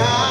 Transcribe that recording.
God.